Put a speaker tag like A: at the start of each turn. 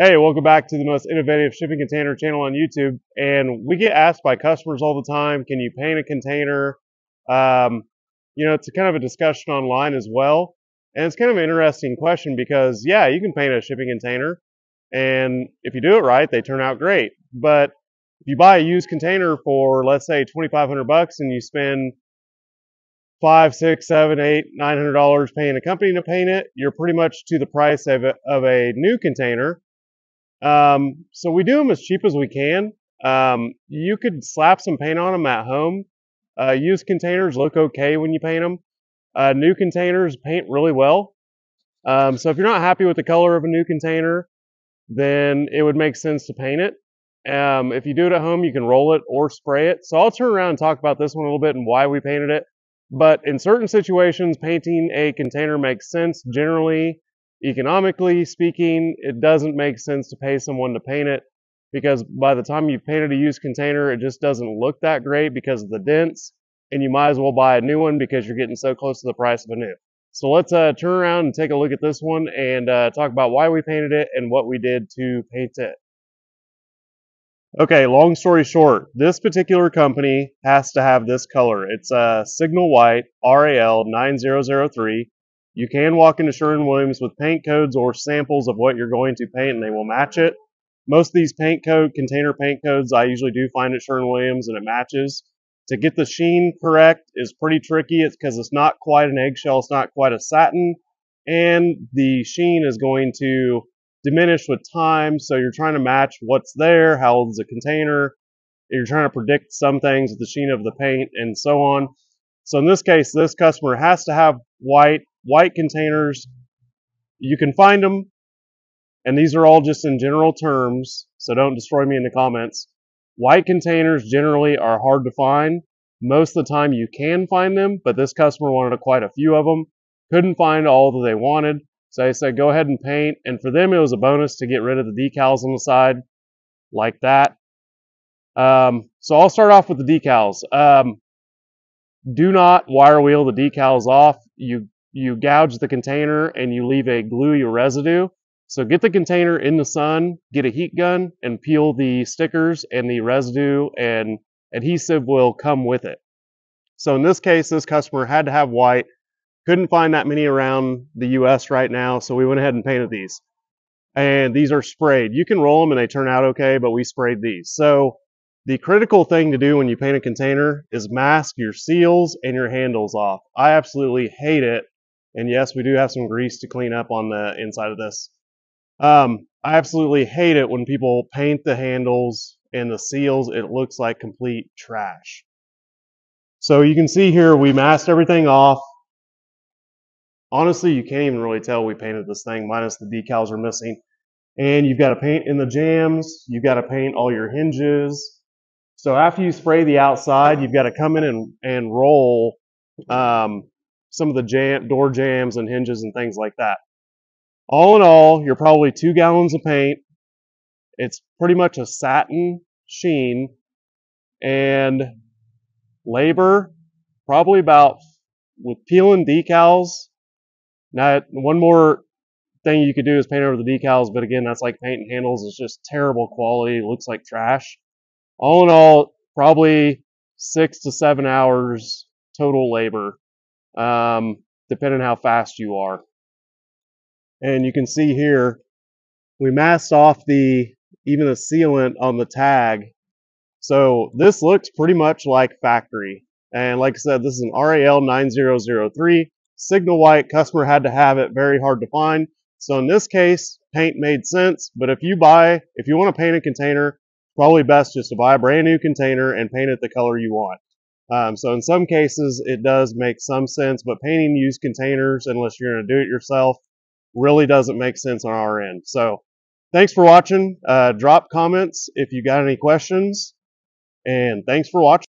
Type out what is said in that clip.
A: Hey, welcome back to the most innovative shipping container channel on YouTube. And we get asked by customers all the time, can you paint a container? Um, you know, it's a kind of a discussion online as well. And it's kind of an interesting question because, yeah, you can paint a shipping container. And if you do it right, they turn out great. But if you buy a used container for, let's say, 2500 bucks and you spend five, six, seven, eight, nine hundred dollars paying a company to paint it, you're pretty much to the price of a, of a new container um, so we do them as cheap as we can. Um, you could slap some paint on them at home. Uh, used containers look okay when you paint them. Uh, new containers paint really well. Um, so if you're not happy with the color of a new container, then it would make sense to paint it. Um, if you do it at home, you can roll it or spray it. So I'll turn around and talk about this one a little bit and why we painted it. But in certain situations, painting a container makes sense. Generally, economically speaking, it doesn't make sense to pay someone to paint it because by the time you've painted a used container, it just doesn't look that great because of the dents, and you might as well buy a new one because you're getting so close to the price of a new. So let's uh, turn around and take a look at this one and uh, talk about why we painted it and what we did to paint it. Okay, long story short, this particular company has to have this color. It's a uh, Signal White RAL 9003. You can walk into Sherwin-Williams with paint codes or samples of what you're going to paint and they will match it. Most of these paint code, container paint codes, I usually do find at Sherwin-Williams and it matches. To get the sheen correct is pretty tricky. It's because it's not quite an eggshell, it's not quite a satin, and the sheen is going to diminish with time. So you're trying to match what's there, how old is the container, you're trying to predict some things with the sheen of the paint and so on. So in this case, this customer has to have white white containers. You can find them, and these are all just in general terms, so don't destroy me in the comments. White containers generally are hard to find. Most of the time you can find them, but this customer wanted quite a few of them. Couldn't find all that they wanted, so I said go ahead and paint, and for them it was a bonus to get rid of the decals on the side, like that. Um, so I'll start off with the decals. Um, do not wire wheel the decals off. You you gouge the container and you leave a gluey residue. So get the container in the sun, get a heat gun and peel the stickers and the residue and adhesive will come with it. So in this case, this customer had to have white. Couldn't find that many around the US right now, so we went ahead and painted these. And these are sprayed. You can roll them and they turn out okay, but we sprayed these. So the critical thing to do when you paint a container is mask your seals and your handles off. I absolutely hate it and yes, we do have some grease to clean up on the inside of this. Um, I absolutely hate it when people paint the handles and the seals. It looks like complete trash. So you can see here we masked everything off. Honestly, you can't even really tell we painted this thing minus the decals are missing. And you've got to paint in the jambs. You've got to paint all your hinges. So after you spray the outside, you've got to come in and, and roll um, some of the jamb, door jambs and hinges and things like that. All in all, you're probably two gallons of paint. It's pretty much a satin sheen and labor, probably about with peeling decals. Now, one more thing you could do is paint over the decals, but again, that's like painting handles. It's just terrible quality. It looks like trash. All in all, probably six to seven hours total labor um, depending how fast you are. And you can see here, we masked off the even the sealant on the tag. So this looks pretty much like factory. And like I said, this is an RAL 9003. Signal white, customer had to have it, very hard to find. So in this case, paint made sense, but if you buy, if you want to paint a container, probably best just to buy a brand new container and paint it the color you want. Um, so in some cases, it does make some sense, but painting used containers, unless you're going to do it yourself, really doesn't make sense on our end. So thanks for watching. Uh, drop comments if you got any questions, and thanks for watching.